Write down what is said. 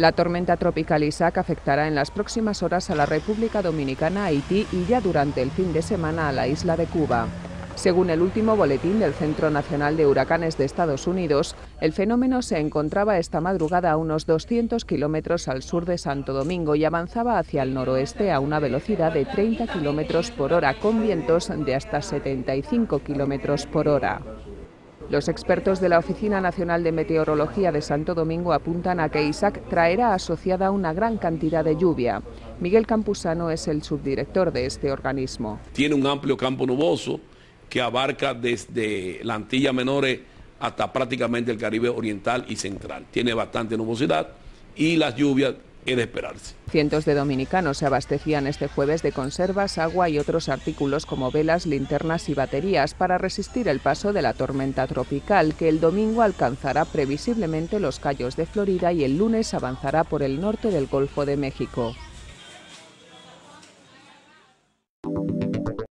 La tormenta tropical Isaac afectará en las próximas horas a la República Dominicana, Haití y ya durante el fin de semana a la isla de Cuba. Según el último boletín del Centro Nacional de Huracanes de Estados Unidos, el fenómeno se encontraba esta madrugada a unos 200 kilómetros al sur de Santo Domingo y avanzaba hacia el noroeste a una velocidad de 30 kilómetros por hora, con vientos de hasta 75 kilómetros por hora. Los expertos de la Oficina Nacional de Meteorología de Santo Domingo apuntan a que Isaac traerá asociada una gran cantidad de lluvia. Miguel Campusano es el subdirector de este organismo. Tiene un amplio campo nuboso que abarca desde la Antilla Menores hasta prácticamente el Caribe Oriental y Central. Tiene bastante nubosidad y las lluvias Cientos de dominicanos se abastecían este jueves de conservas, agua y otros artículos como velas, linternas y baterías para resistir el paso de la tormenta tropical que el domingo alcanzará previsiblemente los Cayos de Florida y el lunes avanzará por el norte del Golfo de México.